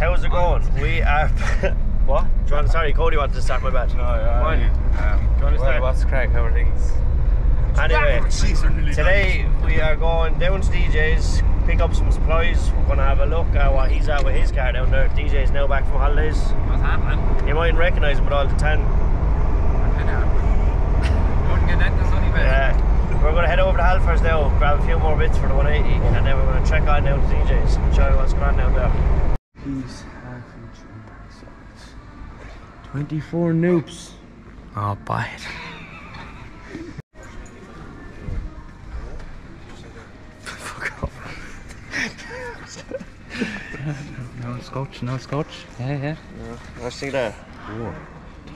How's it going? We are. what? Do you want, sorry, Cody wanted to start my bet. No, yeah. Mine. Um, you wanna well, start? what's the crack? How are things? Anyway, today we are going down to DJ's, pick up some supplies. We're going to have a look at what he's at with his car down there. DJ's now back from holidays. What's happening? You mightn't recognise him with all the tan. I know. Wouldn't get that in the sunny bed. Yeah. We're going to head over to Halford's now, grab a few more bits for the 180, and then we're going to check on down to DJ's and show you what's going on down there. He's half inch on my sides. 24 noobs. Oh, I'll buy it. Fuck off. no scotch, no scotch. Yeah, yeah. Let's see there. Oh,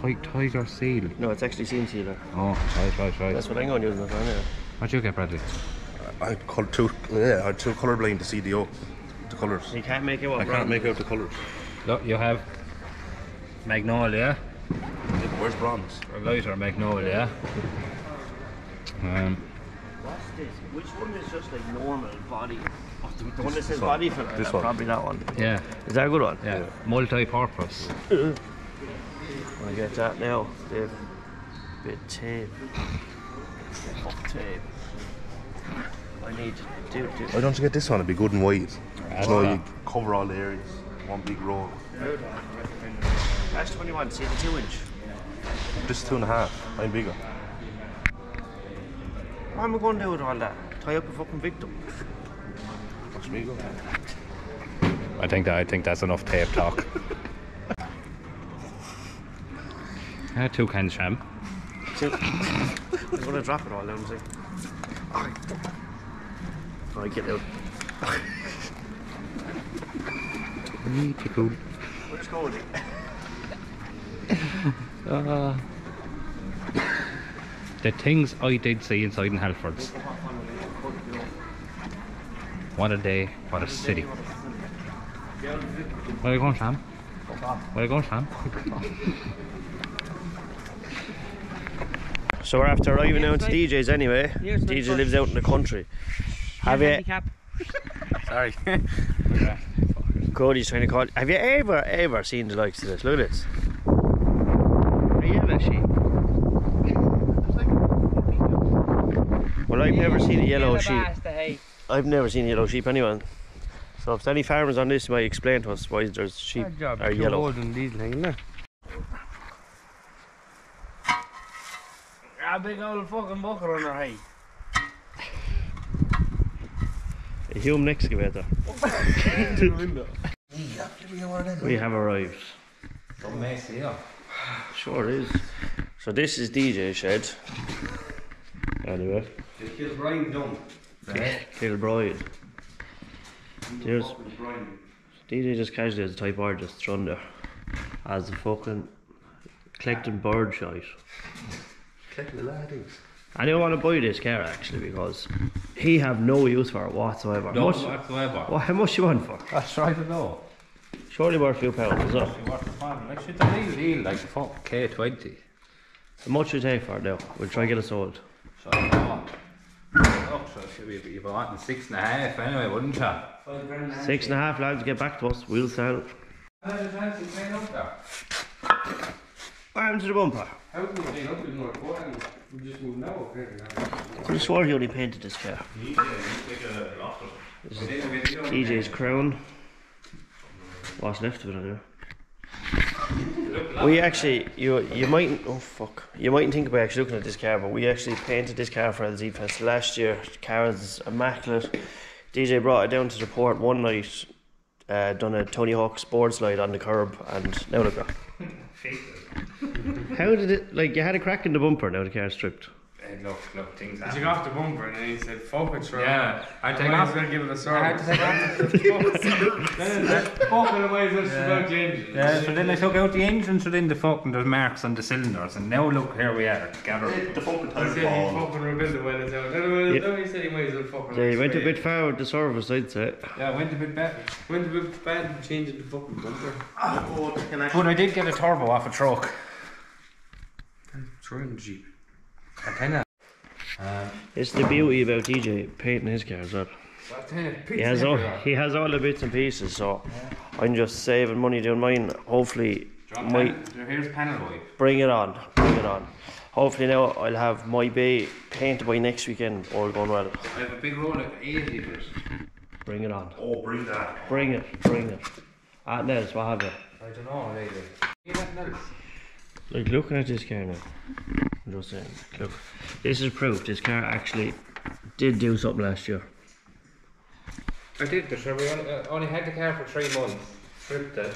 Ti- tiger seal. No, it's actually seam sealer. Oh, right, right, right. That's what I'm going to use it for anyway. What'd you get, Bradley? I col- too yeah, I'm too colourblind to see the o- the colours. You can't make it what I can't make out the colours. Look, you have magnolia, Where's bronze? or lighter magnolia. Um, What's this? Which one is just like normal body? The one that says body filler. This one. Probably that one. yeah, Is that a good one? yeah, multi-purpose. I get that now. Dave. Bit tape. Fuck tape. I need to do do. Why don't you get this one? It'd be good and white. Right. You know, you cover all the areas. One big roll. That's 21. See the two inch. Just two and a half. I'm bigger. What am I going to do with all that? Tie up a fucking victim. Watch me go. I think that I think that's enough tape talk. uh, two cans sham. See? I'm going to drop it all down. See? I get out. Pretty cool. Where's Cody? Uh, the things I did see inside in Halfords. What a day, what a city. Where are you going, Sam? Where are you going, Sam? So we're after arriving now to DJ's anyway. DJ lives out in the country. Have you? Sorry. Cody's trying to call. Have you ever, ever seen the likes of this? Look at this. A sheep. Well, I've never seen a yellow sheep. I've never seen a yellow sheep, anyone. So if there's any farmers on this, you might explain to us why there's sheep are yellow. A big old fucking bucket on her head. A human excavator. we have arrived. Sure is. So this is DJ shed. Anyway. Kilbride. There's DJ just casually has a type R just thrown there. As a fucking collecting bird shite. Collecting the laddings. I don't want to buy this car actually because he have no use for it whatsoever. No, Much- whatsoever. what, how much you want for? That's right to know. Surely worth a few pounds, is it? What's the problem? Like, shit, the real deal, like, fuck, K20. How much you take for it now? We'll try and get it sold. So, oh. So should we be wanting six and a half anyway, wouldn't you? Six and a half lads, get back to us. We'll sell. How did fancy clean up there? Arm to the bumper. How can we clean up in North Portland? We just moved now, apparently. Could have swore he only painted this car. This is DJ's crown. What's left of it anyway. We actually, you you mightn't, oh fuck, you mightn't think about actually looking at this car, but we actually painted this car for LZ Fest last year. The car is immaculate. DJ brought it down to the port one night, uh, done a Tony Hawk board slide on the curb, and now look at How did it, like, you had a crack in the bumper, now the car's stripped. Hey, look, look, things He took off the bumper and then he said, fuck it, sure. Yeah, I I take might off- as well give it a I service. had to take off Then it's fucking I might as well just about the engine. Yeah, so then I took out the engine, so then the fucking, there's marks on the cylinders, and now look, here we are, gathered. The fucking He said he fucking rebuilt it when it's out. Then, then he said he might as well fucking Yeah, you went a spray bit far with the service, I'd say. Yeah, went a bit better. Went a bit bad changing the fucking bumper. Oh, but I did get a turbo off a truck. Trying Jeep. Antenna. It's the beauty about DJ painting his cars up. He has all he has all the bits and pieces, so I'm just saving money doing mine. Hopefully, John, my pan- here's panel wipe. bring it on, bring it on. Hopefully now I'll have my bay painted by next weekend. All going well. I have a big roll of 80 of it. Bring it on. Oh, bring that. Bring it, bring it. Ah, Nels, what have you? I don't know, lady. Like looking at this car now. Just saying. Look, this is proof. This car actually did do something last year. I did, but sure, we only, uh, only had the car for three months. Stripped it,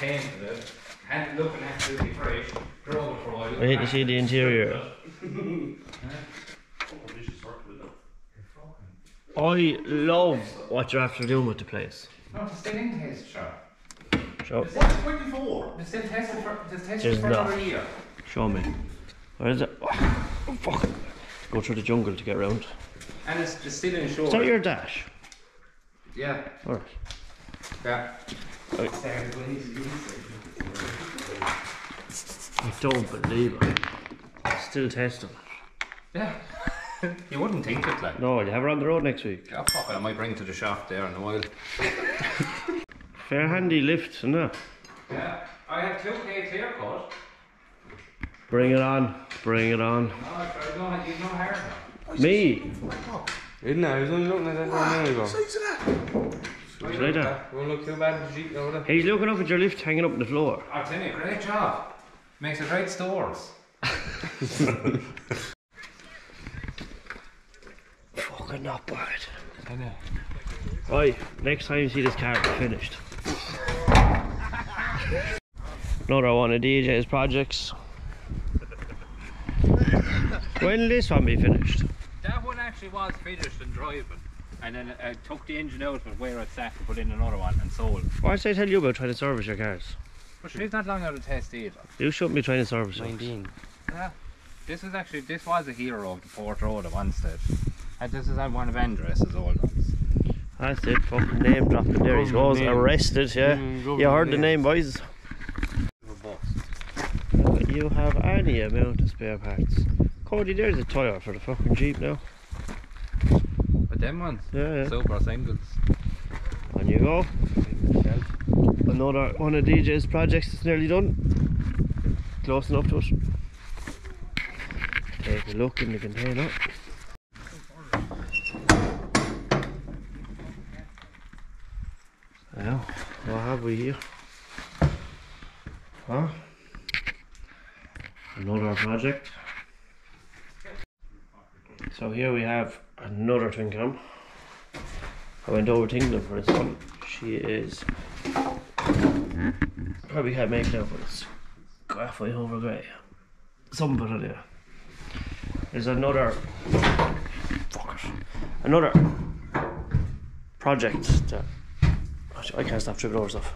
painted it, had it looking absolutely fresh, drove it for a while. I hate to see the interior. I love what you're after doing with the place. No, it's still in test, sure. Show, It's still 24. It's still tested for, it's tested for not. another year. show me. Where is it? Oh, fuck. Go through the jungle to get round. And it's, it's still insured. Is that your dash? Yeah, Alright. yeah. I don't believe it. i Still testing. Yeah. you wouldn't think it, like. No, you have her on the road next week. Yeah, fuck it, I might bring it to the shop there in a while. Fair handy lift, isn't it? Yeah, I have two K clear cut. Bring it on. Bring it on. No, I no, hair. Me. Isn't it? I was only looking at that one minute ago. It's like that. Won't look too bad in the Jeep now, would it? He's looking up at your lift hanging up on the floor. I'll tell you, great job. Makes it great stores. Fucking not bad. I know. Right, next time you see this car be finished. Another one of DJ's projects. When will this one be finished? That one actually was finished and driving. And then I took the engine out but where it's at and put in another one and sold. Why did I tell you about trying to service your cars? But she's not long out of test either. You shouldn't be trying to service yours. Yeah. This is actually, this was a hero of the Port Road at one stage. And this is at one of Andres' old ones. That's it, fucking name dropping there. He Government goes name. arrested, yeah. Mm, You heard the name, boys. You have any amount of spare parts. Cody, there's a tyre for the fucking Jeep now. But them ones, Yeah, yeah. super singles. On you go. Another one of DJ's projects is nearly done. Close enough to it. Take a look in the container. Well, what have we here? Huh? Another project. So here we have another twin cam. I went over to England for this one. She is probably can't make it out, but it's graphite over grey. Some put it there. There's another fuck it. Another project that I can't stop tripping over stuff.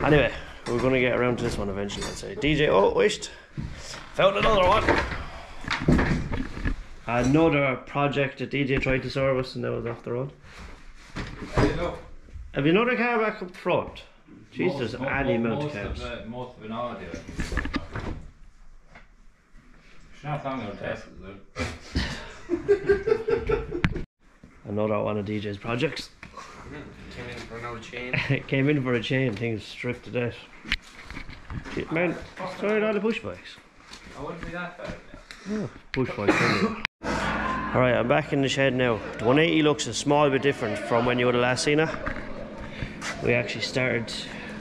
Anyway, we're gonna get around to this one eventually, I'd say. DJ oh wished. Found another one. Another project that DJ tried to service and now is off the road. There you go. Have you another car back up front? Jeez, there's Most- any mo- amount of most cabs. uh, most of an audio. She's not long out test. Another one of DJ's projects. Came in for another chain. Came in for a chain, things stripped to death. Shit, Man, sorry, all the push bikes. I wouldn't be that bad. now. Push bikes. Alright, I'm back in the shed now. The 180 looks a small bit different from when you would have last seen it. We actually started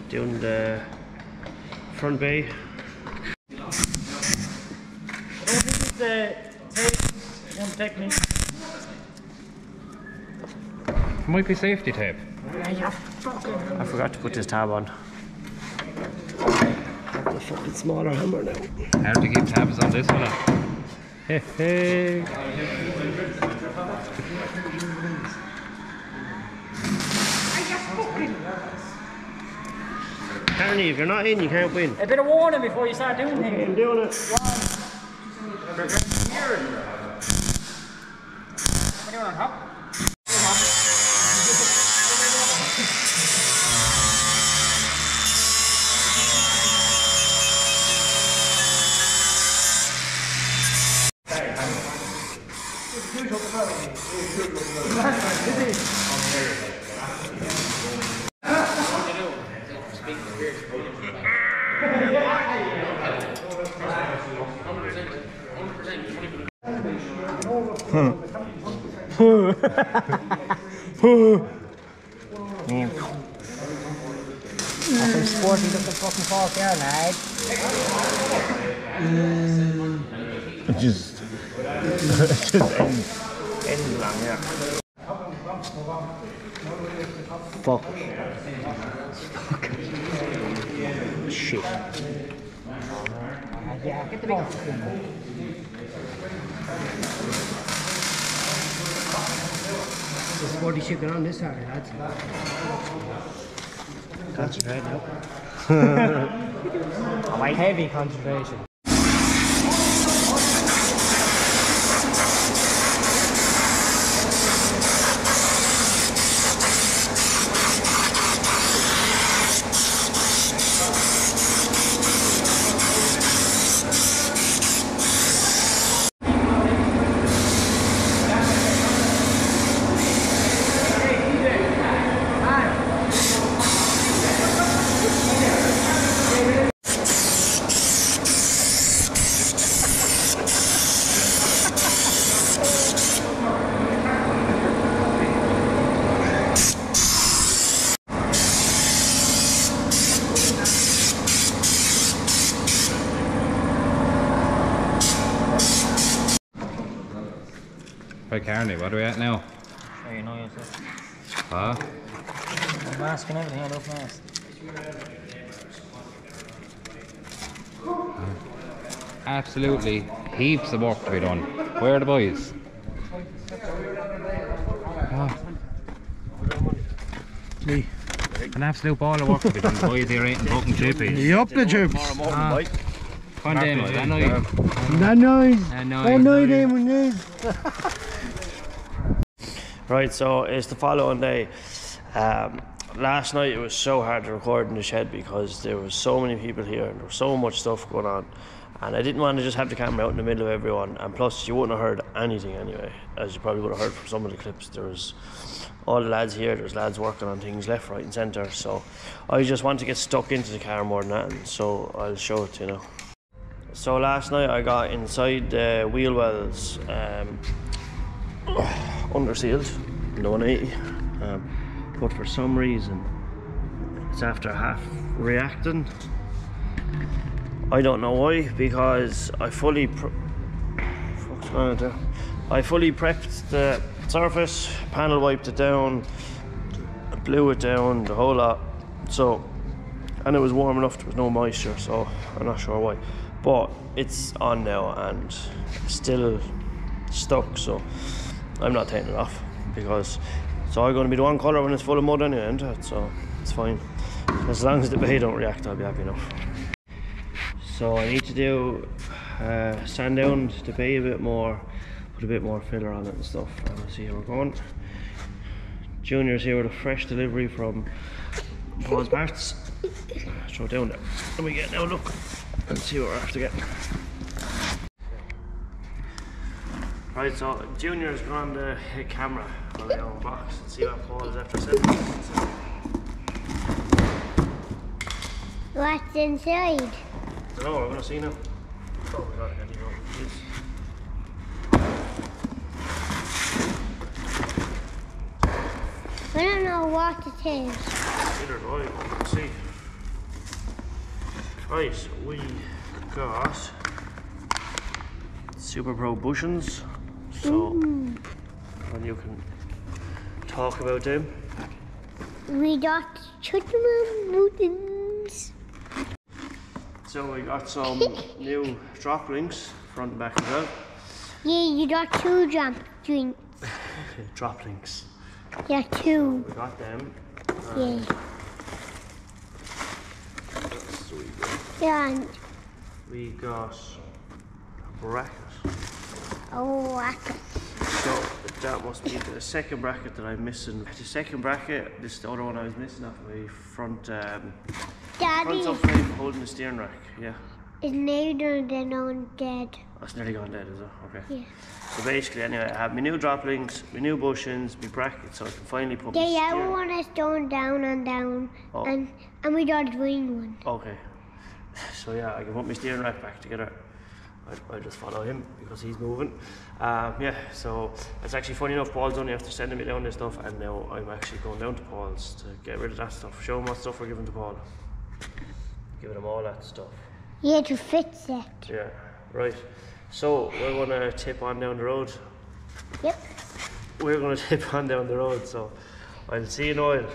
doing the front bay. So this is the tape, one technique. Might be safety tape. I forgot to put this tab on. I've the fucking smaller hammer now. Hard to keep tabs on this one. Hey, if you're not in, you can't win. A bit of warning before you start doing things. I'm doing it. What are you doing on top? That's how sporty looking fucking fork there, lad. Just, just end, end long, yeah. Fuck. Shit. Ah, yeah, get the ball. This sporty chicken on this side, lads. Concentrate now. Heavy concentration. Carney, what are we at now? Oh, you know yourself. Huh? Mask and everything, I love mask. Absolutely heaps of work to be done. Where are the boys? Ah. Me. An absolute ball of work to be done. The boys here eating fucking chippies. Yup, the chips. Ah. Come on, Damo, I know you. That noise. I know That you. noise, Damon, noise. Right, so it's the following day. Um, last night it was so hard to record in the shed because there was so many people here and there was so much stuff going on. And I didn't want to just have the camera out in the middle of everyone. And plus, you wouldn't have heard anything anyway, as you probably would have heard from some of the clips. There was all the lads here, there was lads working on things left, right, and centre. So I just want to get stuck into the car more than that. And so I'll show it to you now. So last night I got inside the wheel wells. Um, under sealed, the 180. Um, but for some reason, it's after half reacting. I don't know why, because I fully. There? I fully prepped the surface, panel wiped it down, blew it down, the whole lot. So, and it was warm enough, there was no moisture, so I'm not sure why. But it's on now and still stuck, so I'm not taking it off because it's all going to be the one colour when it's full of mud anyway, isn't it? So it's fine. As long as the bay don't react, I'll be happy enough. So I need to do uh, sand down the bay a bit more, put a bit more filler on it and stuff. And we'll see how we're going. Junior's here with a fresh delivery from Paul's Parts. Throw down there. Let me get now look and see what we're after getting. Right, so Junior's gone on the camera on the own box and see what Paul is after sending. What's inside? don't know, we're gonna see now. Oh my god, I can't even open this. I don't know what it is. Neither do I, let's see. Right, we got Super Pro bushings. So, mm. and you can talk about them. We got Chutman buttons. So we got some new drop links, front and back as well. Yeah, you got two jump drinks. Drop links. Yeah, two. We got them. Yeah. Yeah, and We got a bracket. Oh, I So that must be the second bracket that I'm missing. The second bracket, this is the other one I was missing off my front um, front Daddy subframe holding the steering rack. Yeah. It's neither than on dead. That's nearly gone dead, is it? Okay. Yeah. So basically, anyway, I have my new drop links, my new bushings, my bracket, so I can finally put The my yellow one is going down and down, Oh. and and we got the green one. Okay. So yeah, I can put my steering rack back together. I, I'll just follow him because he's moving. Um, yeah, so it's actually funny enough. Paul's only after sending me down this stuff, and now I'm actually going down to Paul's to get rid of that stuff. Show him what stuff we're giving to Paul. Giving him all that stuff. Yeah, to fix it. Yeah, right. So we're gonna tip on down the road. Yep. We're gonna tip on down the road. So I'll see you in oil.